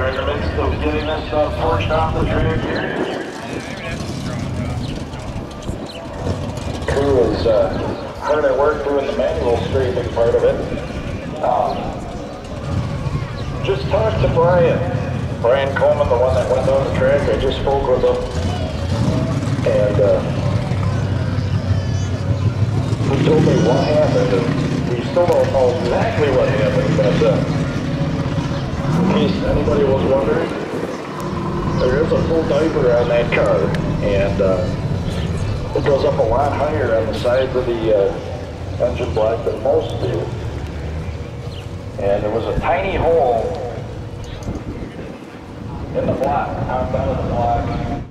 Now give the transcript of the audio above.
We're in the midst of getting this stuff forged off the track here. Crew is uh, hard at work doing the manual scraping part of it. Um, just talked to Brian. Brian Coleman, the one that went down the track. I just spoke with him. And uh, he told me what happened. And we still don't know exactly what happened, but... Uh, case anybody was wondering, there is a full diaper on that car. And uh, it goes up a lot higher on the sides of the uh, engine block than most do. And there was a tiny hole in the block, down of the block,